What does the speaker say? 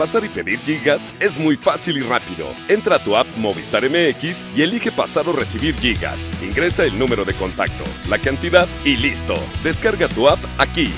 Pasar y pedir gigas es muy fácil y rápido. Entra a tu app Movistar MX y elige pasar o recibir gigas. Ingresa el número de contacto, la cantidad y listo. Descarga tu app aquí.